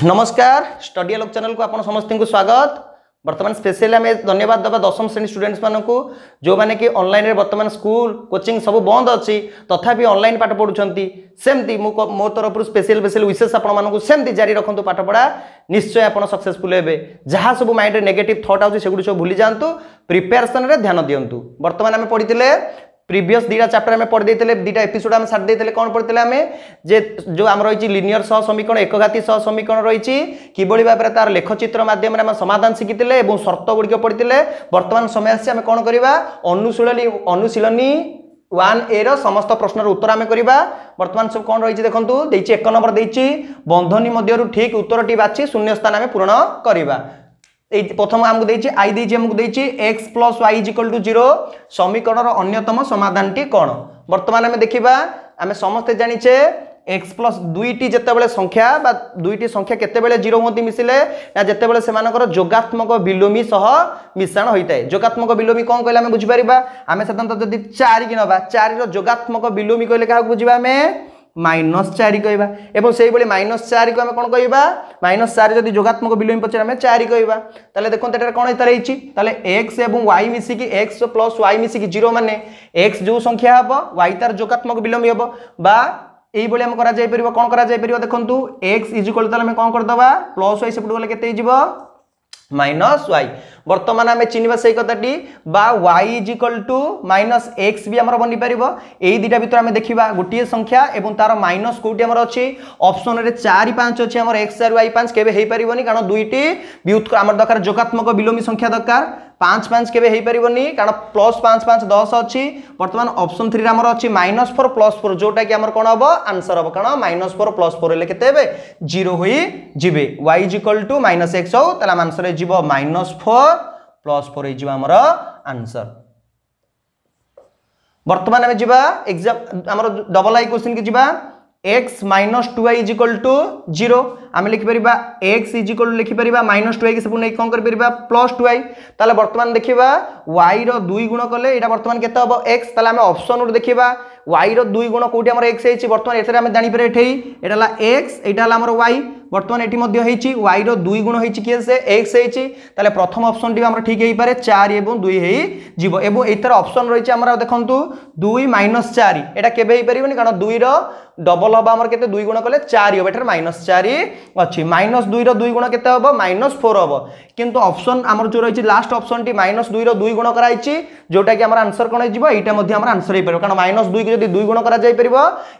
নমস্কার ଷ୍ଟଡି ଆଲୋକ ଚ୍ୟାନେଲକୁ ଆପଣ ସମସ୍ତଙ୍କୁ ସ୍ୱାଗତ বর্তমান স্পেশালি আমি ধন্যবাদ দেবা দশম শ্রেণি স্টুডেন্টস মানুষ যে কি অনলাইনে বর্তমান স্কুল কোচিং সব বন্ধ অছি তথাপি অনলাইন পাঠ পড়ুছেন সেমতি মো তরফ স্পেশাল স্পেশাল উইসেস আপনার সেমতি জারি রাখতু পাঠপড়া নিশ্চয় আপনার সকসেসফুল হবে যা সব মাইন্ডে নেগেটিভ থট আছে সেগুলো সব ভুলে যাতে প্রিপারেসনরে ধ্যান দিও বর্তমানে আমি পড়িলে प्रिवियस दुटा चैप्टर आम पढ़ी दुटा एपिसोड आम सारी देते कौन पढ़ी आम जे, जो आम रही लिनियर सह समीकरण, एकघाती सह समीकरण रही कि भाव में तार लेखचित्र मध्यम समाधान शिखी और सर्त गुड़िक पढ़ी बर्तमान समय आसी आम कौन करवा अनुशील अनुशीलनी ওয়ান এর সমস্ত প্রশ্নর উত্তর আমি করা বর্তমান সব কম রয়েছে দেখুন দিয়েছি এক নম্বর দিয়েছি বন্ধনী মধ্যে ঠিক উত্তরটি বাছি শূন্যস্থান আমি পূরণ করা এই প্রথম আমি দিয়েছি আই দিয়েছি আমি দিয়েছি X plus Y is equal to zero সমীকরণর অন্যতম সমাধানটি কোণ বর্তমান আমি দেখিবা আমি সমস্তে জানিছে এক্স প্লস দুইটি যেতবে সংখ্যা বা দুইটি সংখ্যা কেতবে জিরো হুঁতি মিশিলে না যেতবে সে যোগাত্মক বিলোমী সহ মিশ্রণ হয়ে থাকে যোগাত্মক বিলোমী কম কে আমি বুঝিপার আমি সাধারণত যদি চারি নবা চারির যোগাত্মক বিলোমী কে কাহক বুঝবা আমি মাইনস চারি কহবা এবং সেইভাবে মাইনস চারি আমি কোণ কহবা মাইনস চারি যদি যোগাত্মক বিলোমী পচারে আমি চারি কহবা তাহলে দেখুন এটা কোণ এটার হয়েছি তাহলে এক্স এবং ওয়াই মিশিকি এক্স প্লস ওয়াই মিশিকি জিরো মানে এক্স যে সংখ্যা হব ওয়াই তার যোগাত্মক বিলোমী হব বা এইভাবে আমি করা যাইপারিব কোণ করা যাইপারিব দেখুন এক্স ইজিকাল তাহলে আমি কোণ করিদেবা প্লস ওয়াই সেপটু গলে কেতে হয়ে মাইনস ওয়াই বর্তমান আমি চিনবা সেই কথাটি, বা Y is equal to minus X B আমার বনিপার এই দুইটা ভিতরে আমি দেখা গোটিয়ে সংখ্যা এবং তার মাইনস কোটি আমার অছি অপসনরে চারি পাঁচ অছি আমার এক্স চারি ওয়াই পাঁচ কেবে হয়ে পারবনি কারণ দুইটি বিউত আমার দরকার যোগাত্মক বিলোমী সংখ্যা দরকার পাঁচ পাঁচ কেবে হয়ে পারবনি কারণ প্লস পাঁচ পাঁচ দশ অছি বর্তমান অপসন থ্রি আমার অছি মাইনস ফোর প্লস ফোর যেটা কি আমার কোণ হব আনসর হব কারণ মাইনস ফোর প্লস ফোর হলে কেতে হবে জিরো হয়ে যাবে Y is equal to minus X হোক তাহলে আমার আনসর হয়ে যাব মাইনস ফোর প্লস ফোর হয়ে আমার আনসর বর্তমান আমি যা এক্সাম আমার ডবল আই কোশ্চিন কি যা X minus two Y is equal to zero আমি লিখিপার এক্স ইজ ইকাল টু লিখিপার মাইনস টু আই সব নেই কম করে প্লস টু আই তাহলে বর্তমান দেখা ওয়াই রুই গুণ কলে এটা বর্তমান কেতে হব এক্স তাহলে আমি অপশন দেখা ওয়াই রুই গুণ কোটি আমার এক্স হয়েছে বর্তমান এসে আমি জাঁপারে এঠেই এটা হল এক্স এইটা হল আমার ওয়াই বর্তমান এটি মধ্যে হয়েছি ওয়াইর দুই গুণ হয়েছি কি সে এক্স হয়েছি তাহলে প্রথম অপশনটি আমার ঠিক হয়ে চারি এবং দুই হয়ে যাব এবং এইটার অপশন রয়েছে আমরা দেখুন দুই মাইনস চারি। এটা কেবে হয়ে পারিবনি? কারণ দুইর ডবল হব আমার কেতে দুই গুণ কলে চারি হব এটার মাইনস চারি অছি মাইনস দুইর দুই গুণ কেতে হব মাইনস ফোর হব কিন্তু অপশন আমার যে রয়েছে লাস্ট অপশনটি মাইনস দুইর দুই গুণ করা হয়েছি যেটা কি আমার আনসর কোণ হয়ে এইটা মধ্যে আমার আনসর হয়ে পারে কারণ মাইনস দুই যদি দুই গুণ করা যাই পারিব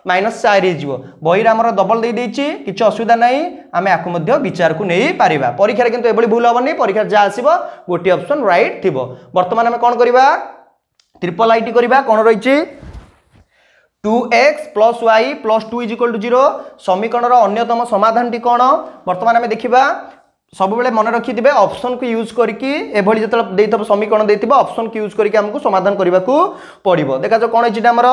মাইনস চারি হয়ে যাব বইরে আমার ডবল দিয়ে দিয়েছি কিছু অসুবিধা নাই আমি আকু মধ্যে বিচারকু নেই পারিবা পরীক্ষার কিন্তু এভাবে ভুল হবনি পরীক্ষার যা আসব গোটিয়ে অপশন রাইট থিব বর্তমান আমি কোণ করিবা ট্রিপল আইটি করিবা কোণ রয়েছে two X plus Y plus two is equal to zero সমীকরণর অন্যতম সমাধানটি কোণ বর্তমান আমি দেখা সবুলে মনে রখিথে অপসন কু ইউজ করি এভাবে যেত সমীকরণ দিয়ে অপসন কু ইউজ করি আমি সমাধান করা পড়ব দেখা যাও কোণ হয়েছে আমার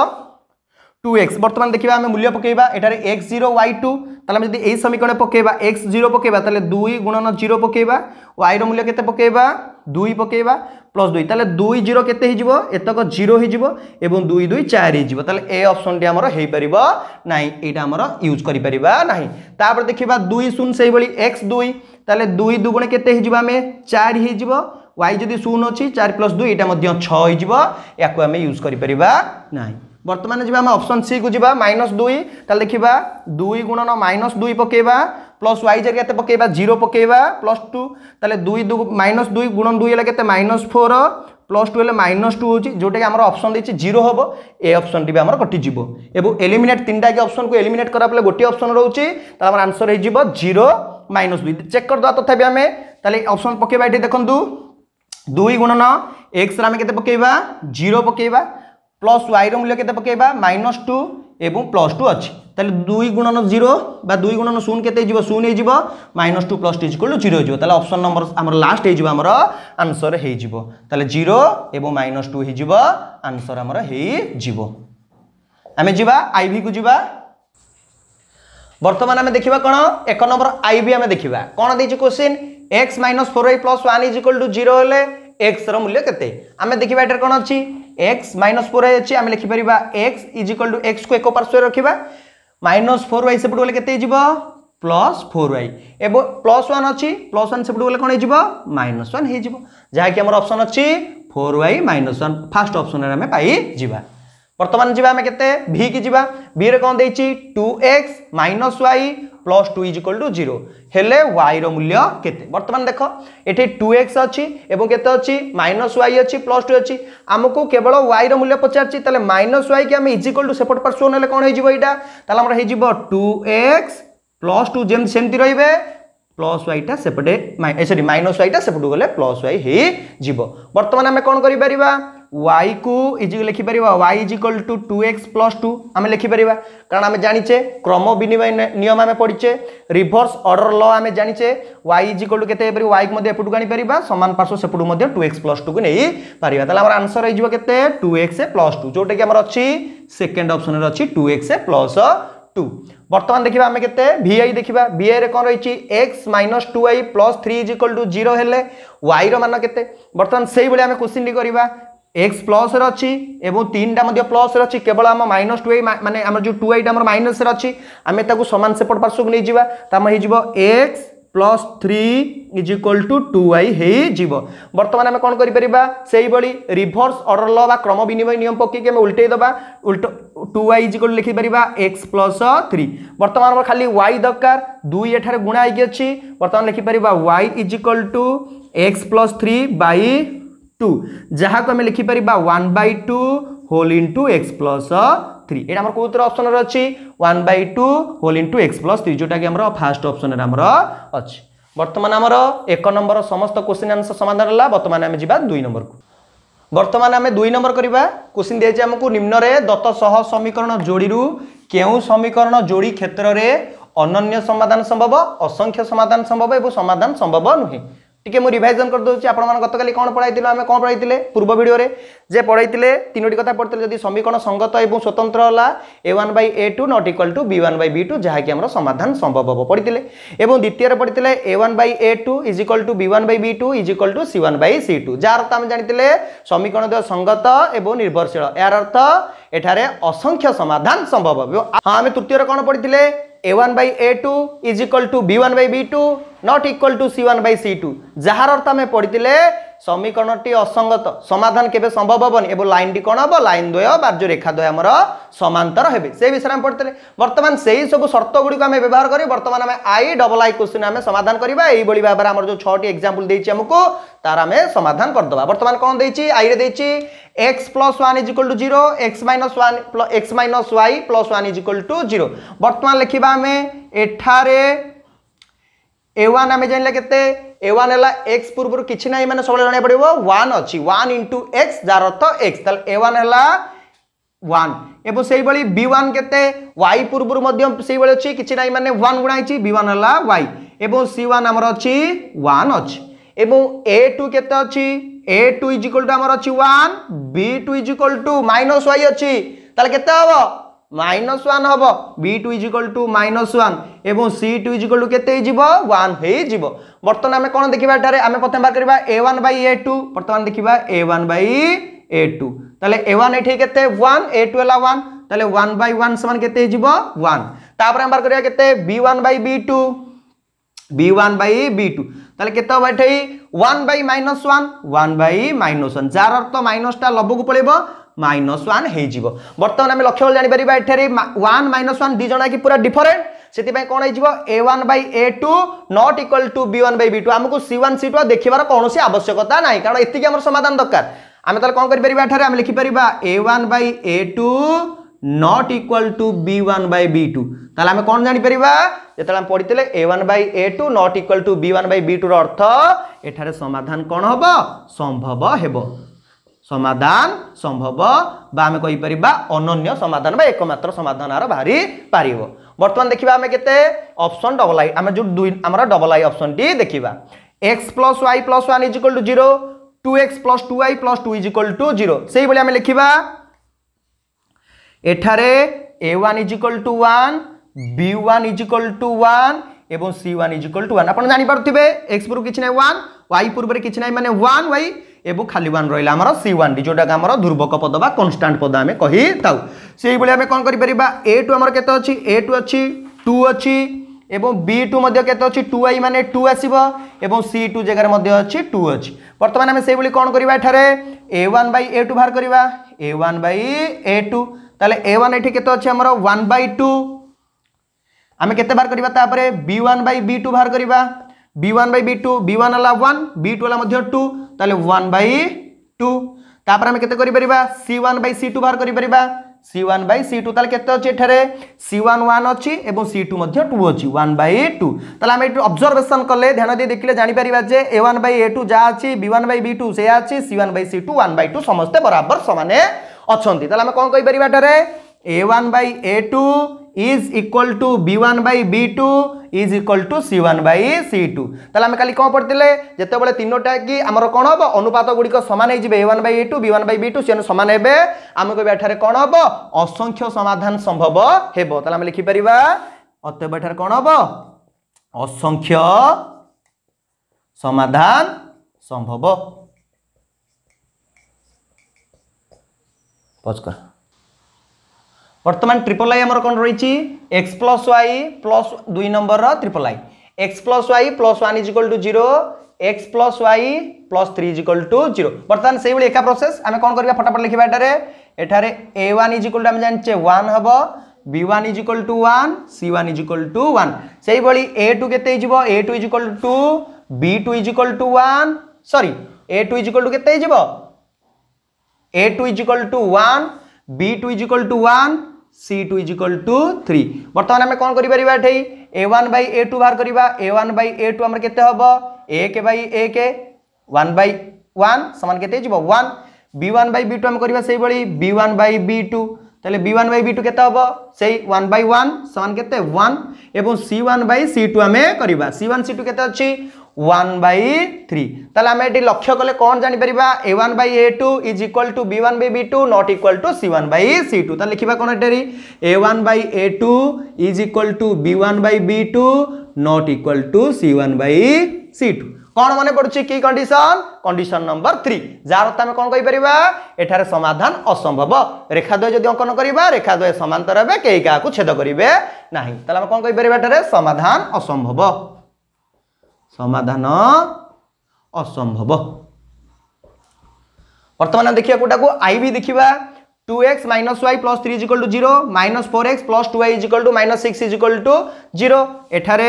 টু এক্স বর্তমান দেখা আমি মূল্য পকাইবা এটার এক্স জিরো ওয়াই টু তাহলে আমি যদি এই সমীকরণে পকাইবা এক্স জিরো পকাইবা, তাহলে দুই গুণন জিরো পকাইবা ওয়াইর মূল্য কেতে পকাইবা? দুই পকাইবা প্লস দুই। তাহলে দুই জিরো কেতে হয়ে এতক জিরো হয়ে এবং দুই দুই চারি হয়ে তাহলে এ অপশনটি আমার হয়ে পার না এইটা আমার ইউজ করে পারিবা না তারপরে দেখা দুই শূন্য সেইভাবে এক্স দুই। তাহলে দুই দুগুণে কেতে হয়ে আমি? চারি হয়ে ওয়াই যদি শূন্য অছি চারি প্লস দুই এটা মধ্যে ছ হয়ে ইয়াকে আমি ইউজ করে পারিবা না বর্তমানে যা আমি অপশন সি কু যা মাইনস দুই, তাহলে দেখা দুই গুণন মাইনস দুই পকাইবা প্লস ওয়াই জায়গা কেতে পকাইবা জিরো পকাইবা প্লস টু তাহলে দুই দু মাইনস দুই গুণন দুই হলে কেতে মাইনস ফোর প্লস টু হলে মাইনস টু হচ্ছে, যেটাকি আমার অপশন দিয়েছি জিরো হব, এই অপশনটি বি আমার কটিযোগ এবং এলিমিনেট তিনটাকি অপশনকে এলিমিনেট করা পরে গোটিয়ে অপশন রয়েছে, তাহলে আমার আনসর হয়ে যাব জিরো মাইনস দুই। চেক করদেবা তথাপি আমি, তাহলে অপশন পকাইবা এটি দেখুন দুই গুণন এক্সরে আমি কেতে পকাইবা? জিরো পকাইবা। প্লস ওয়াইর মূল্য কেতে পকাইবা মাইনস টু এবং প্লস টু ଅଛି। তাহলে দুই গুণন জিরো বা দুই গুণন শূন্য কেতে হয়ে শূন্য হয়ে minus two plus two is equal to zero হয়ে তাহলে অপশন নম্বর আমার লাস্ট হয়ে আমার আনসর হয়ে তাহলে জিরো এবং মাইনস টু হয়ে আনসর আমার হয়ে আমি যা আইভি কু যা বর্তমান আমি দেখা কোণ এক নম্বর আইভি আমি দেখা কোণ দিয়েছি question X minus four Y plus one is equal to zero হলে এক্স র মূল্য কেতে আমি দেখা এটার কোণ অছি एक्स माइनस फोर आई अच्छी लिखिपर X is equal to X को एक पार्श्व रखा माइनस फोर वाई सेपट गले प्लस फोर वाई ए प्लस वा अच्छी प्लस वन सेपट गले कौन हो माइनस वन होकर अप्सन अच्छी four Y minus one first option आम पाई बर्तमान जी के भि की जी रे कौन दे two X minus Y plus two is equal to zero হেলে ওয়াই মূল্য কেতে বর্তমান দেখ এটি টু এক্স অছি এবং কেতে অছি মাইনস ওয়াই অছি প্লস টু অছি আমকু কেবল ওয়াই মূল্য পচারছি তাহলে মাইনস ওয়াই কি আমি ইজ ইকাল টু সেপট পার্শ্বন হলে কোণ হয়ে এইটা তাহলে আমার হয়ে টু এক্স প্লস টু যেমন সেমতি রহবে প্লস ওয়াইটা সেপটে সরি মাইনস ওয়াইটা সেপটু গলে প্লস ওয়াই হয়ে যাব বর্তমান আমি কোণ করে ওয়াই কু ইজি লিখিপার Y is equal to two X plus two আমি লিখিপার কারণ আমি জানিছে ক্রম বিনিময় নিয়ম আমি পড়িছে রিভর্স অর্ডর ল আমি জানিছে ওয়াই ইজ ইকাল টু কেতে হয়ে ওয়াই মধ্যে এপটু আনিপার সমান পার্শ্ব সেপটু টু এক্স প্লস টু নেই পারিবা তাহলে আমার আনসর হয়ে যাব কেতে টু এক্স প্লস টু যেটা কি আমার অছি সেকেন্ড অপশনের অছি টু এক্স প্লস টু বর্তমান দেখা আমি কেতে ভিআই দেখা ভিআই রে কোণ রয়েছে X minus two Y plus three is equal to zero হলে ওয়াই র মান কেতে বর্তমান সেইভাবে আমি কোশ্চিনটি করা এক্স প্লসরে অছি এবং তিনটা মধ্যে প্লসরে অছি কেবল আম মাইনস টু আই মানে আমার যে টু আইটা আমার মাইনসরে অছি আমি তাকে সমান সেপট পার্শ্বক নিয়ে যা তার মানে হয়ে X plus three is equal to two Y হয়েযিব বর্তমানে আমি কোণ করে সেইভাবে রিভর্স অর্ডর ল বা ক্রম বিনিময় নিয়ম পকাইকি আমি উল্টাই দেবা উল্ট টু আই ইজ ইকাল লিখিপার এক্স প্লস থ্রি বর্তমান আমার খালি ওয়াই দরকার দুই এঠারে গুণা হয়ে অছি বর্তমান লিখিপার Y is equal to X plus three by two যাকে আমি লিখিপার one by two whole into X plus three এটা আমার কোথাও অপসনের অছি one by two whole into X plus three যেটা কি আমার ফার্স্ট অপসনের আমার অছি বর্তমান আমার এক নম্বর সমস্ত কোশ্চিন আনসর সমাধান হল বর্তমানে আমি যা দুই নম্বর বর্তমান আমি দুই নম্বর করা কোশ্চিন দিয়েছে আমি নিম্নরে দত্ত সহ সমীকরণ যোড়ি কেউ সমীকরণ যোড়ি ক্ষেত্রে অনন্য সমাধান সম্ভব অসংখ্য সমাধান সম্ভব এবং সমাধান সম্ভব নুহে টিকে মু রিভাইজন করে দেছি আপনার গতকাল কোণ পড়াইল আমি কোণ পড়াইলে পূর্ব ভিডিওরে যে পড়াইলে তিনোটি কথা পড়লে যদি সমীকরণ সঙ্গত এবং স্বতন্ত্র হলা A one by A two not equal to B one by B two যা কি আমার সমাধান সম্ভব হব পড়লে এবং দ্বিতীয় পড়লে A one by A two is equal to B one by B two is equal to C one by C two যার অর্থ আমি জাঁলে সমীকরণ দেহ সঙ্গত এবং নির্ভরশীল এর অর্থ এখানে অসংখ্য সমাধান সম্ভব হব হ্যাঁ আমি তৃতীয় কোণ পড়লে a1 by a2 is equal to b1 by b2 not equal to c1 by c2 যাহার অর্থ আমি পড়িলে সমীকরণটি অসঙ্গত। সমাধান কেবে সম্ভব হবনি? এবং লাইনটি কোণ হব? লাইন দ্বয় বার্য রেখা দ্বয় আমার সমান্তর হবে সেই বিষয়ে আমি পড়তে বর্তমান সেই সব সর্তগুড়ি আমি ব্যবহার করি বর্তমান আমি আই ডবল আই কোশ্চিন আমি সমাধান করা এইভাবে ভাবে আমার যে ছটি এক্সাম্পল দিয়েছি আমি তার আমি সমাধান করেদবা বর্তমান কোণ দিয়েছি আইরে দিয়েছি X plus one is equal to zero X minus one X minus Y plus one is equal to zero বর্তমান লিখবা আমি এঠারে কেতে এ ওয়ান হল এক্স পূর্বর কিছু না মানে সবুলে জানা পড়ব ওয়ান অছি ওয়ান ইন্টু এক্স যার অর্থ এক্স তাহলে এ ওয়ান হল ওয়ান এবং সেইভাবে বি ওয়ান কেতে ওয়াই পূর্বর মধ্যে সেইভাবে অছি কিছু না মানে ওয়ান গুণা হয়েছি বি ওয়ান হল ওয়াই এবং সি ওয়ান আমার অছি ওয়ান অছি এবং এ টু কেতে অছি A two is equal to আমার অছি one B two is equal to minus Y অছি তাহলে কেতে হব মাইনস ওয়ান হব। B two is equal to minus one এবং C two is equal to কেতে হয়ে ওয়ান হয়ে বর্তমান আমি কোণ দেখা এটারে? আমি প্রথমে বার করা A one by A two বর্তমান দেখা A one by A two তাহলে এ ওয়ান এটি কেতে? ওয়ান এ টু হল ওয়ান তাহলে ওয়ান বাই ওয়ান সমান কেতে হয়ে ওয়ান তাপরে আমি বার করা কেতে? B one by B two B one by B two তাহলে কেতে হব এটি? One by minus one one by minus one যার অর্থ মাইনসটা লবକୁ পড়ব মাইনস ওয়ান হয়ে বর্তমান আমি লক্ষ্য জাঁপার এখানে ওয়ান মাইনস ওয়ান দুই জন কি পুরা ডিফরেন্ট ସେଥିପାଇଁ କ'ଣ ହେଇଯିବ A one by A two not equal to B one by B two ଆମକୁ ସି ୱାନ୍ ସି ଟୁ ଦେଖିବାର କୌଣସି ଆବଶ୍ୟକତା ନାହିଁ କାରଣ ଏତିକି ଆମର ସମାଧାନ ଦରକାର ଆମେ ତାହେଲେ କ'ଣ କରିପାରିବା ଏଠାରେ ଆମେ ଲେଖିପାରିବା A one by A two not equal to B one by B two তাহলে আমি কোণ জাঁপারা যেতবে আমি পড়িলে A one by A two not equal to B one by B টুর অর্থ এখানে সমাধান কোণ হব সম্ভব ହେବ সমাধান সম্ভব বা আমি কইপারিবা অনন্য সমাধান বা একমাত্র সমাধান আর বাহারি পারিব বর্তমান দেখিবা আমি কেতে অপশন ডবল আই আমি যে দুই আমার ডবল আই অপশনটি দেখিবা x plus y plus one is equal to zero two x plus two y plus two is equal to zero সেইভাবে আমি লিখিবা এঠারে a one is equal to one b one is equal to one এবং c one is equal to one আপনার জাঁপারে x পূর্ব কিছু না one Y পূর্বে কিছু না মানে ওয়ান ওয়াই এবং খালি ওয়ান রহলা আমার সি ওয়ান ডি যেটা আমার ধ্রুবক পদ বা কনস্টাট পদ আমি কহি থাও সেইভাবে আমি কম করে এ টু আমার কেতে অছি এ টু অছি টু অছি এবং বি টু মধ্যে কেতে টু আই মানে টু আসব এবং সি টু জায়গায় মধ্যে অছি টু বর্তমান আমি সেইভাবে কোণ করা এখানে a one by a two বাহার করা a one by a two তাহলে এ ওয়ান এটি কেতে অছি আমার ওয়ান বাই টু আমি কেতে বাহার করা তাপরে b one by b two বাহার করা b one by b two b one হল ওয়ান বি টু হল মধ্যে টু তাহলে ওয়ান বাই টু তাপরে আমি কেতে করিপারা c one by c two Bahar করিপারা c one by c two তাহলে কেতে অছে এখানে সি ওয়ান ওয়ান অছি এবং সি টু মধ্যে টু অছি ওয়ান বাই টু তাহলে আমি একটু অবজরভেসন কলে ধ্যান দিয়ে দেখলে জাঁপারা যে a one by a two যা আছে b one by b two সে আছে c one by c two one by two সমস্ত বরাবর সমানে অনেক তাহলে আমি কম কইপারা এটার a one by a two is equal to b one by b two is equal to c one by c two তাহলে আমি কালি কম পড়িলে যেতবে তিনোটা কি আমার কোণ হব অনুপাত গুড়িক সমান হয়ে a one by a two b one by b two সে সমান হবে আমি কহবা এখানে কোণ হব অসংখ্য সমাধান সম্ভব ହେବ। তাহলে আমি লিখিপারিবা অতএব এখানে কোণ হব অসংখ্য সমাধান সম্ভব পজ কর বর্তমান ট্রিপল আই আমার কোণ রয়েছে এক্স প্লস ওয়াই প্লস দুই number triple I x plus y plus one is equal to zero x plus y plus three is equal to zero বর্তমান সেইভাবে একা প্রসেস আমি কোণ করা ফটাফট লিখবা এটারে এটারে a one is equal to আমি জানিছে ওয়ান হব b one is equal to one c one is equal to one সেইভাবে এ টু কেতে হয়ে a two is equal to two b two is equal to one sorry a two is equal to কেতে হয়ে a two is equal to one b two is equal to one c two is equal to three বর্তমান আমি কোণ করিপারা এটি a one by a two বাহার করা a one by a two আমার কেতে হব এক বাই এক ওয়ান বাই ওয়ান সমান কেতে হয়ে one b one by b two আমি করা সেইভাবে b one by b two তাহলে b one by b two কেতে হব সেই ওয়ান বাই ওয়ান সমান কেতে ওয়ান এবং c one by c two আমি করা সি ওয়ান সি টু কেতে অছি ওয়ান বাই থ্রি তাহলে আমি এটি লক্ষ্য কলে কম জাঁপারা a one by a two is equal to b one by b two not equal to c one by c two তাহলে লিখবা কোণ এটারি a one by a two is equal to b one by b two not equal to c one by c two কোণ মনে পড়ছে কি condition condition number three যার অর্থ আমি কোণ কইপারা এখানে সমাধান অসম্ভব। রেখাদ্বয় যদি অঙ্কন করা রেখাদ্বয় সমান্তর হবে কেই কাহু ছেদ করবে? না তাহলে আমি কোণ কইপারা এটার সমাধান অসম্ভব। ସମାଧାନ ଅସମ୍ଭବ ବର୍ତ୍ତମାନ ଦେଖିବା କେଉଁଟାକୁ ଆଇ ବି ଦେଖିବା two x minus y plus three is equal to zero minus four x plus two y is equal to minus six is equal to zero एठार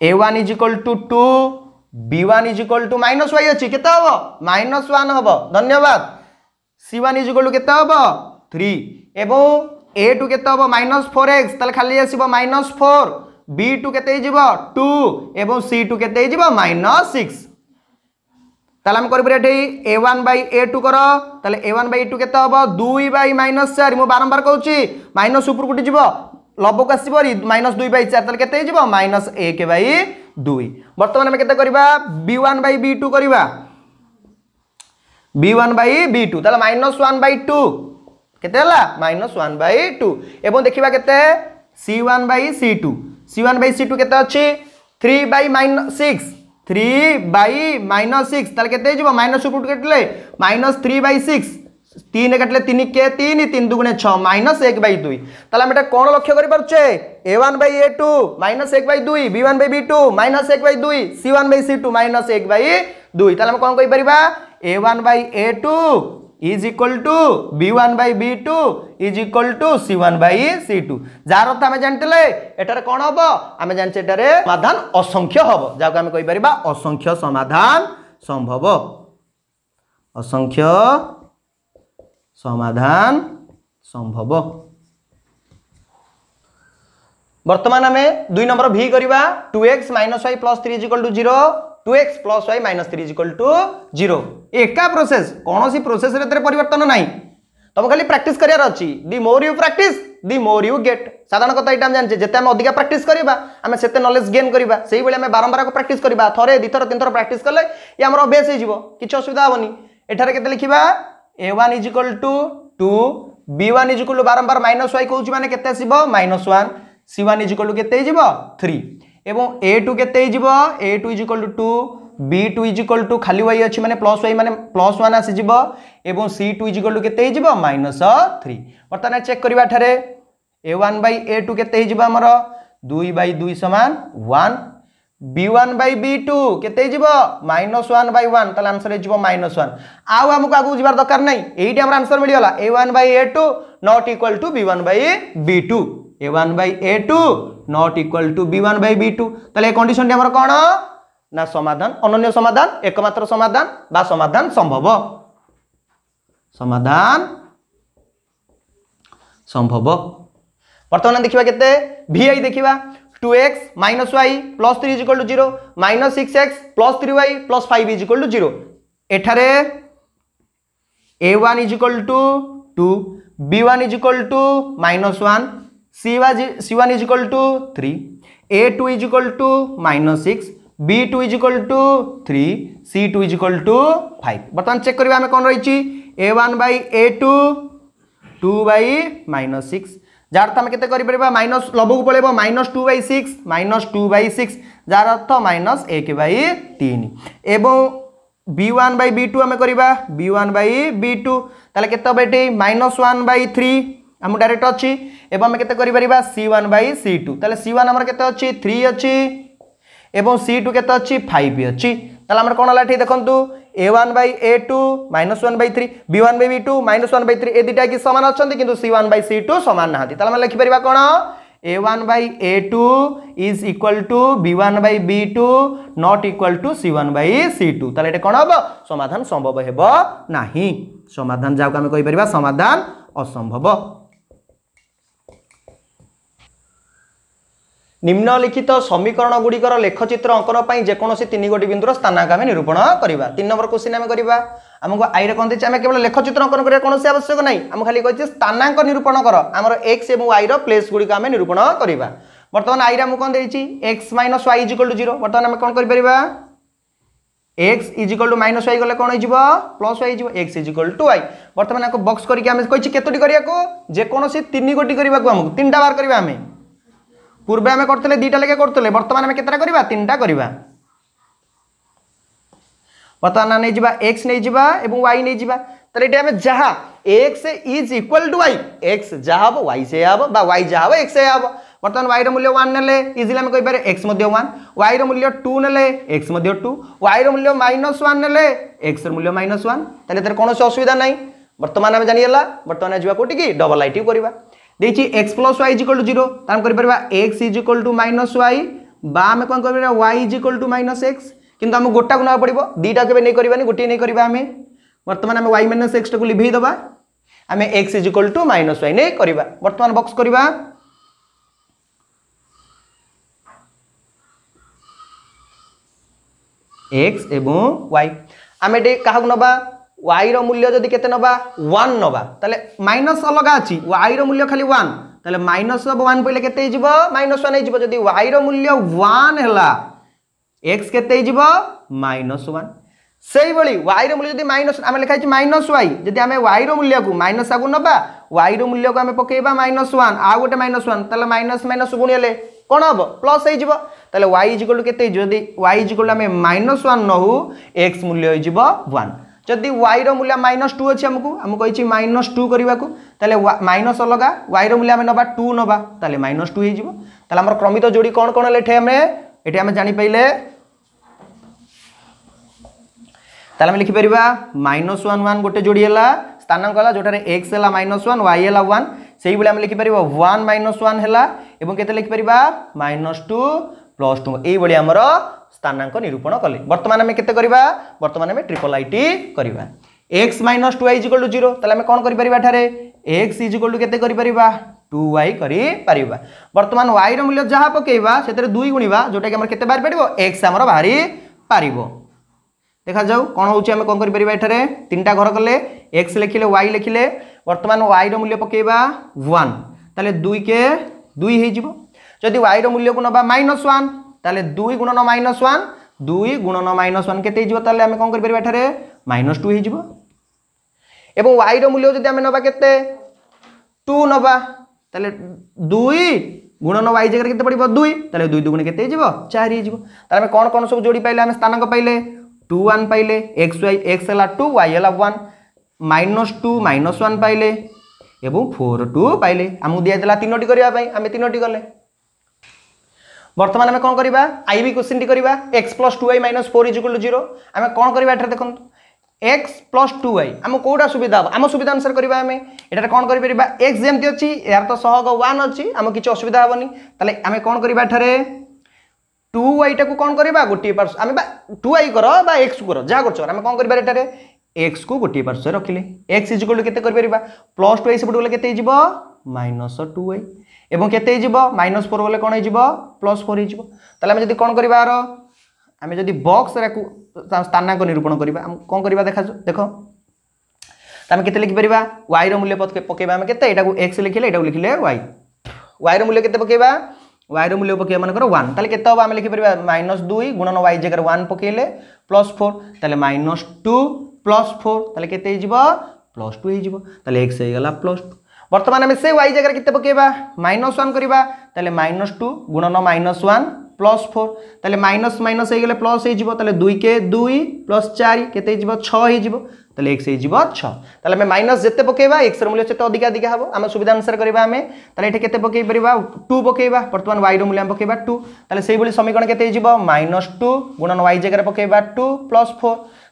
a one is equal to two b one is equal to minus y अच्छी के हम minus one हम धन्यवाद सी one is equal to के हम three एवं ए two के हम माइनस फोर एक्स तेल खाली आस माइनस फोर বি টু কেতে হয়ে টু। এবং সি টু কেতে হয়ে মাইনস সিক্স। তাহলে আমি করব এটি a one by a two কর। তাহলে a one by a two কেতে হব? দুই বাই মাইনস চারি। মু বারম্বার কৌছি মাইনস উপরকু যাব। লবক আসব মাইনস দুই বাই চার। তাহলে কেতে হয়ে মাইনস এক বাই দুই। বর্তমানে আমি কেতে করা b one by b two করা b one by b two. তাহলে মাইনস ওয়ান বাই টু। কেতে হল? Minus one by two. এবং দেখা কেতে? C one by c two. By c two কেতে অছি three by minus six three by minus six তাহলে কেতে হয়ে মাইনস উপরটু কাটিলে মাইনস থ্রি বাই সিক্স তিন কাটিলে তিন কে তিন তিন দুগুণে ছ মাইনস এক বাই দুই তাহলে আমি এটা কোণ লক্ষ্য করে পারছে a one by a two minus এক বাই দুই b one by b two minus এক বাই দুই c one by c two minus এক বাই দুই তাহলে আমি কোণ কইপারিবা a one by a two is equal to b one b two is equal to c one by c two jar अर्थ आम जानी एटार कौन हम आम जानी समाधान असंख्य हम जहाँ आम कहीपर असंख्य समाधान संभव असंख्य समाधान संभव बर्तमान आम दुई नंबर भी करवा two X minus Y plus three is equal to zero X plus Y minus three is equal to zero একা প্রোসেস কৌশি প্রোসেসের এতে পরিবর্তন নাই তুমি খালি প্র্যাকটিস করার অছি the more you practice the more you get সাধারণ কথা এটা আমি জানিছে যেতে আমি অধিকা প্র্যাকটিস করা আমি সেতে নলেজ গেন করা সেইভাবে আমি বারম্বার প্র্যাকটিস করা থরে দুইথর তিনথর প্র্যাকটিস কলে ইয়ে আমার অভ্যাস হয়ে যাব কিছু অসুবিধা হবনি এখানে কেতে লিখিবা a one is equal to two b one is equal to বারম্বার minus Y কৌছি মানে কেতে আসব minus one c one is equal to কেতে হয়ে এবং ଏ ଟୁ କେତେ ହେଇଯିବ a two is equal to two b two is equal to খালি ওয়াই অছি মানে প্লস ওয়াই মানে প্লস ওয়ান আসিযোগ এবং c two is equal to কেতে হয়ে মাইনস থ্রি বর্তমানে চেক করা ঠারে a one by A two কেতে হয়ে আমার দুই বাই দুই সমান one B one by B two কেতে হয়ে মাইনস ওয়ান বাই ওয়ান তাহলে আনসর হয়ে মাইনস ওয়ান আউ আমি আগুক যার দরকার নাই এইটি আমার answer মিলিগাল a one by a two not equal to b one by b two a one by a two not equal to b one by b two তাহলে এই কন্ডিশনটি আমার কোণ না সমাধান অনন্য সমাধান একমাত্র সমাধান বা সমাধান সম্ভব সমাধান সম্ভব বর্তমানে দেখিবা কেতে ভিআই দেখিবা two x minus y plus three is equal to zero minus six x plus three y plus five is equal to zero এঠারে a one is equal to two b one is equal to minus one C1 C1 is equal to 3, A2 is equal to minus 6, B2 is equal to 3, C2 is equal to 5. बर्तमान check करिबा हमें कोन रहिछि A1 by A2 2 by minus 6 जार अर्थ आम केते करि परबा माइनस लबु को पळेबो माइनस 2 by 6 माइनस 2 by 6 जार अर्थ माइनस 1 by 3 एवं B1 by B2 हमें करिबा B1 by B2 ताले केते बेटी -1 by 3 आम डायरेक्ट अच्छी एवं आम के सी ओन बै सी टू तेल सी ओन आमर के अच्छी थ्री अच्छी एवं सी टू के अच्छी फाइव अच्छी তাহলে আমার কোণ হল এটি দেখুন a one by a two minus one by three b one by b two minus one by three এ দুইটা কি সমান অনেক কিন্তু c one by c two সমান না তাহলে আমি লিখিপার কোণ a one by a two is equal to b one by b two not equal to c one by c two তাহলে এটা কোণ হব সমাধান সম্ভব হব না সমাধান যাকে আমি কইপার সমাধান অসম্ভব নিম্নলিখিত সমীকরণ গুড়িকর লেখচিত্র অঙ্কন পাই যেকোনসি তিনগোটি বিন্দুর স্থানাঙ্ক আমি নিরূপণ করা তিন নম্বর কোশ্চিন আমি করা আমি আইরে কম দিয়েছে আমি কেবল লেখচিত্র অঙ্কন করার কোণী আবশ্যক নাই আমি খালি কে স্থানাঙ্ক নিরূপণ কর আমার এক্স এবং আইর প্লেস গুড়ি আমি নিরূপণ করা বর্তমান আইরে আমি কম দিয়েছি x minus y is equal to zero বর্তমান আমি কম করে x is equal to minus y গলে কোণ হয়ে প্লস ওয়াই হয়ে x is equal to y বর্তমানে বক্স করি আমি কে কতটি করা যেকোন তিনগোটি করা আমি তিনটা বার করা আমি পূর্বে আমি করলে দুইটা লেখে করলে বর্তমানে আমি কেতটা করা তিনটা করা বর্তমান নেই যা এক্স নেই যা এবং ওয়াই নেই যা তাহলে এটা আমি যাহা x is equal to y x যা হব ওয়াই সে হব বা ওয়াই যা হব এক্স সে হব বর্তমান ওয়াইর মূল্য ওয়ান নেলে ইজিলি আমি কইপারে এক্স মধ্যে ওয়ান ওয়াইর মূল্য টু নেলে এক্স মধ্যে টু ওয়াইর মূল্য মাইনস ওয়ান নেলে এক্সর মূল্য মাইনস ওয়ান তাহলে তার কৌশি অসুবিধা নাই বর্তমান আমি জানিগলা বর্তমানে যা কোটি কি ডবল আইটি করা देखिए x plus y is to zero कर x is equal to minus y बा आम कौन कर y is to minus x कि आम गोटा को ना पड़ो दुईटा के गोटे नहीं करा आम बर्तमान आम वाई माइनस एक्स टाक लिभे आम x is equal to minus y नहीं करवा बर्तमान बक्स करवा एक्स एवं वाई आम क्या ना ওয়াইর মূল্য যদি কেতে নেবা ওয়ান নেবা তাহলে মাইনস অলগা আছে ওয়াইর মূল্য খালি ওয়ান তাহলে মাইনস অফ ওয়ান পড়লে কেতে হয়ে মাইনস ওয়ান হয়ে যদি ওয়াইর মূল্য ওয়ান হেলা এক্স কেতে হয়ে মাইনস ওয়ান সেইভাবে ওয়াইর মূল্য যদি মাইনস আমি লেখা হয়েছে মাইনস ওয়াই যদি আমি ওয়াইর মূল্যকু মাইনস আগু নেবা ওয়াইর মূল্যকু আমি পকাইবা মাইনস ওয়ান আউ গোটে মাইনস ওয়ান তাহলে মাইনস মাইনস গুণি হলে କ'ଣ ହେବ ପ୍ଲସ୍ ହେଇଯିବ ତାହେଲେ ୱାଇ ଇଜିକଲ୍ ଟୁ କେତେ ହେଇଯିବ ଯଦି ୱାଇ ଇଜିକଲ୍ ଟୁ ଆମେ ମାଇନସ୍ ୱାନ୍ ନହୁ ଏକ୍ସ ମୂଲ୍ୟ ହେଇଯିବ ୱାନ୍ ଯଦି ୱାଇର ମୂଲ୍ୟ ମାଇନସ୍ ଟୁ ଅଛି ଆମକୁ ଆମକୁ କହିଛି ମାଇନସ୍ ଟୁ କରିବାକୁ ତାହେଲେ ମାଇନସ୍ ଅଲଗା ୱାଇର ମୂଲ୍ୟ ଆମେ ନେବା ଟୁ ନେବା ତାହେଲେ ମାଇନସ୍ ଟୁ ହେଇଯିବ ତାହେଲେ ଆମର କ୍ରମିତ ଯୋଡ଼ି କ'ଣ କ'ଣ ହେଲେ ଏଠି ଆମେ ଏଠି ଆମେ ଜାଣିପାରିଲେ তাহলে আমি লিখিপারা মাইনস ওয়ান ওয়ান গোটে যোড়ি হল স্থানাঙ্ক হল যেটার এক্স হল মাইনস ওয়ান ওয়াই হল ওয়ান সেইভাবে আমি লিখিপার ওয়ান মাইনস ওয়ান হল এবং কেতে লিখিপারা মাইনস টু প্লস টু এইভাবে আমার स्थानांक निरूपण कले बर्तमान आम के बर्तमान आम ट्रिपल आई टी कर x minus two y is equal to zero आम कौन कर एक्स इजिकल टू के टू वाई कर बर्तमान वाई रूल्य जहाँ पकईवा से दुई गुणवा जोटा कि के बाहरी पार एक्स आम बाहरी पार देखा जाऊ कौन होने आम कौन करा घर कले एक्स लिखिले वाई लिखिले बर्तमान वाई रूल्य पकईवा वन तेल दुई के दुई हो जदि वाई रूल्य को ना माइनस वन তাহলে দুই গুণন মাইনস ওয়ান দুই গুণন মাইনস ওয়ান কেতে হয়ে তাহলে আমি কম করে এঠারে মাইনস টু হয়ে এবং ওয়াইর মূল্য যদি আমি নবা কেতে টু নবা তাহলে দুই গুণন ওয়াই জায়গায় কেতে পড়ব দুই তাহলে দুই দুগুণে কেতে হয়ে চারি হয়ে তাহলে আমি কোণ কোণ সব যোড়ি পাইলে আমি স্থানাঙ্ক পাইলে টু ওয়ান পাইলে এক্স ওয়াই এক্স হল টু ওয়াই হল one minus two minus one পাইলে এবং ফোর টু পাইলে আমি দিয়া দিলা তিনোটি করা আমি তিনোটি গলে বর্তমানে আমি কম করা আইবি কোশ্চিনটি করা x plus two y minus four is equal to zero আমি কম করা এটার দেখুন এক্স প্লস টু ওয়াই আমি কোটা সুবিধা হব আম সুবিধা অনুসারে করা আমি এটার কম করে এক্স যেমতি অছি এর তো সহগ ওয়ান অছি আমি কিছু অসুবিধা হবনি তাহলে আমি কম করা এঠারে টু ওয়াইটা কম করা গোটিয়ে পার্শ্ব আমি বা টু ওয়াই কর বা এক্স কর যা করছ আমি কম করা এটারে এক্স কু গোটিয়ে পার্শ্বে রখিলে এক্স ইজিকুল কেতে করে প্লস টু ওয়াই সেপটু গেলে কেতে যাব মাইনস টু ওয়াই এবং কেতে হইব মাইনস ফোর গলে কোণ হইব প্লস ফোর হইব তাহলে আমি যদি কোণ করিবা আর আমি যদি বক্স এরাকু স্থানাঙ্ক নিরূপণ করিবা কোণ করিবা দেখা দেখ আমি কেতে লিখিপারিবা ওয়াইর মূল্য পকাইবা আমি কেতে এটাকে এক্স লিখিলে এটাকে লিখিলে ওয়াই ওয়াইর মূল্য কেতে পকাইবা ওয়াইর মূল্য পকাইবা মনে ওয়ান তাহলে কেতে হব আমি লিখিপারিবা মাইনস দুই গুণন ওয়াই জায়গায় ওয়ান পকাইলে প্লস ফোর তাহলে মাইনস টু প্লস ফোর তাহলে কেতে হয়ে প্লস টু হয়ে তাহলে এক্স হয়ে গলা প্লস টু বর্তমান আমি সে ওয়াই জায়গায় কেতে পকাইবা মাইনস ওয়ান করিবা তাহলে মাইনস টু গুণন মাইনস ওয়ান প্লস ফোর তাহলে মাইনস মাইনস হয়ে গেলে প্লস হয়ে তাহলে দুই কে দুই প্লস চারি কেতে হয়ে ছ হয়ে তাহলে এক্স হয়ে ছ তাহলে আমি মাইনস যেতে পকাইবা এক্সর মূল্য সেতে অধিকা অধিকা হব আমি সুবিধা অনুসারে করা আমি তাহলে এটি কেতে পকাই পারিবা টু পকাইবা বর্তমান ওয়াইর মূল্য আমি পকাইবা টু তাহলে সেইভাবে সমীকরণ কেতে হয়ে মাইনস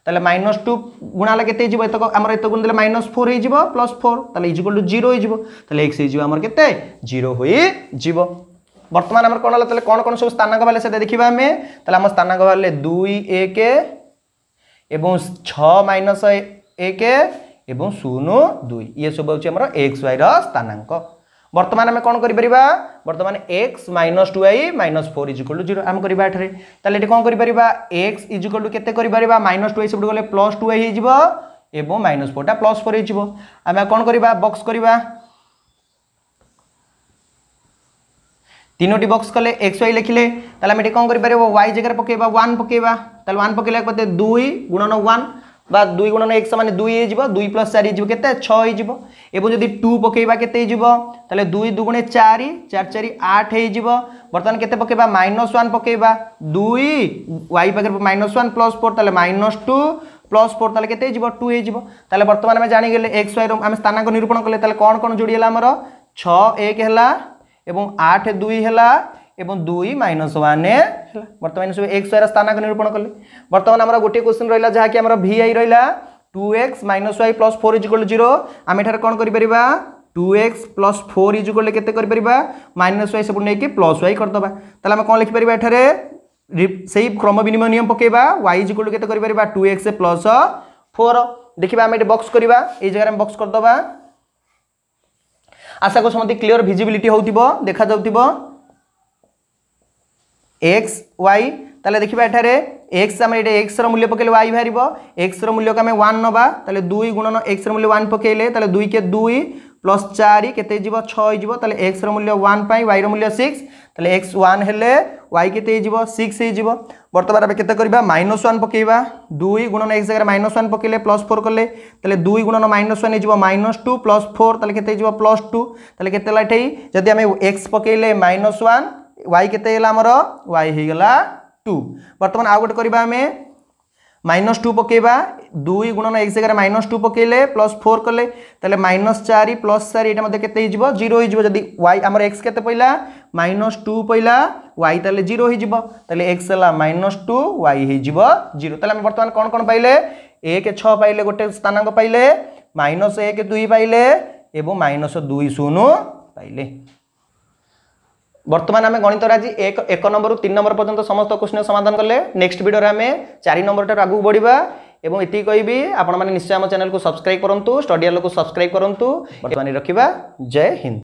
তাহলে মাইনস টু গুণালে কেতে হয়ে এত আমার এত গুণ দেলে মাইনস ফোর হয়ে প্লস ফোর তাহলে ইজিকল টু জিরো হয়ে তাহলে এক্স হয়ে আমার কেতে? জিরো হয়ে যাব। বর্তমান আমার কোণ হল তাহলে কোণ কোণ সব স্থানাঙ্ক বাহারে সেটা দেখিবা আমি? তাহলে আমার স্থানাঙ্ক বাহারে দুই, এক এবং ছ মাইনস এক এবং শূন্য, দুই। ইয়ে সব হচ্ছে আমার এক্স ওয়াইর স্থানাঙ্ক। বর্তমান আমি কোণ করে পারিবা বর্তমান x minus two I minus four is equal to zero আমি করা এଠାରେ তাহলে এটি কোণ করে পারিবা এক্স ইজিকল টু কেতে করে পারিবা মাইনস টু আই সেপটু গলে প্লস টু আই হয়ে যাব এবং মাইনস ফোরটা প্লস ফোর হয়ে যাব আমি কোণ করিবা বক্স করিবা তিনোটি বক্স কলে এক্স ওয়াই লিখিলে তাহলে আমি এটি কম করে ওয়াই জায়গায় পকাইবা ওয়ান পকাইবা তাহলে ওয়ান পকাইলে কত দুই গুণন ওয়ান বা দুই গুণন এক্স মানে দুই হয়ে দুই প্লস চারি হয়ে কেতে? ছ হয়ে এবং যদি টু পকাইবা কেতে হয়ে তাহলে দুই দুগুণে চারি, চার চারি আট হয়ে বর্তমান কেতে পকাইবা? মাইনস ওয়ান পকাইবা। দুই ওয়াই পাখে মাইনস ওয়ান প্লস ফোর তাহলে মাইনস টু প্লস ফোর তাহলে কেতে হয়ে টু হয়ে তাহলে বর্তমান আমি জানিগলে এক্স ওয়াইর আমি স্থানাঙ্ক নিরূপণ কলে তাহলে কণ কণ যোড়িগলা আমার ছ এক হলা, এবং আট দুই হেলা এবং দুই মাইনস ওয়ান বর্তমান সব এক্স ওয়াই স্থানাঙ্ক নিরূপণ কলে বর্তমান আমার গোটিয়ে কোশ্চিন রহলা যা কি আমার V I রহলা two x minus y plus four is equal zero আমি এখানে কম করে two x plus four is equal কেতে করে মাইনস ওয়াই সবু নিয়ে প্লস ওয়াই করেদবা তাহলে আমি কম লিখিপার এখানে সেই ক্রম বিনিময় নিয়ম পকাইবা ওয়াই ইজুকল কেতে করে টু এক্স প্লস ফোর देखा आम ये बक्स करवा ये जगह बक्स करदे आशा को समझे क्लीयर भिजिबिलिटी हो देखा जाऊ এক্স ওয়াই তাহলে দেখিবা এখানে এক্স আমি এটা এক্স র মূল্য পকাইলে ওয়াই বাহার এক্স র মূল্যকে আমি ওয়ান নবা তাহলে দুই গুণন এক্স র মূল্য ওয়ান পকাইলে তাহলে দুই কে দুই প্লস চারি কেতে যাব ছ হয়ে তাহলে এক্স র মূল্য ওয়ান পাই ওয়াই র মূল্য সিক্স তাহলে এক্স ওয়ান হলে ওয়াই কেতে হয়ে সিক্স হয়ে বর্তমান আমি কেতে করা মাইনস ওয়ান পকাইবা দুই গুণন এক্স জায়গায় মাইনস ওয়ান পকাইলে প্লস ফোর কলে তাহলে দুই গুণন মাইনস ওয়ান হয়ে মাইনস টু প্লস ফোর তাহলে কেতে হয়ে প্লস টু তাহলে কেতে হল এটাই যদি আমি এক্স পকাইলে মাইনস ওয়ান ওয়াই কেতে হল আমার ওয়াই হয়ে গলা টু বর্তমান আউ গোটে করা আমি মাইনস টু পকাইবা দুই গুণন এক জায়গায় মাইনস টু পকাইলে প্লস ফোর কলে তাহলে মাইনস চারি প্লস চারি এটা মধ্যে কেতে হয়ে জিরো হয়ে যদি ওয়াই আমার এক্স কেতে পইলা মাইনস টু পইলা ওয়াই তাহলে জিরো হয়ে তাহলে এক্স হল মাইনস টু ওয়াই হয়ে জিরো তাহলে আমি বর্তমান কোণ কোণ পাইলে এক ছ পাইলে গোটে স্থানাঙ্ক পাইলে মাইনস এক দুই পাইলে এবং মাইনস দুই শূন্য পাইলে বর্তমান আমি গণিত রাজি, এক এক নম্বর তিন নম্বর পর্যন্ত সমস্ত কোশ্চিনের সমাধান কলে নেক্সট ভিডিওরে আমি চারি নম্বরটার আগুক বড়া এবং এটি কবি আপনার নিশ্চয় আমার চ্যানেল সবসক্রাইব করতু স্টডিয়ালକୁ সবসক্রাইব করতু বর্তমান রখিবা জয় হিন্দ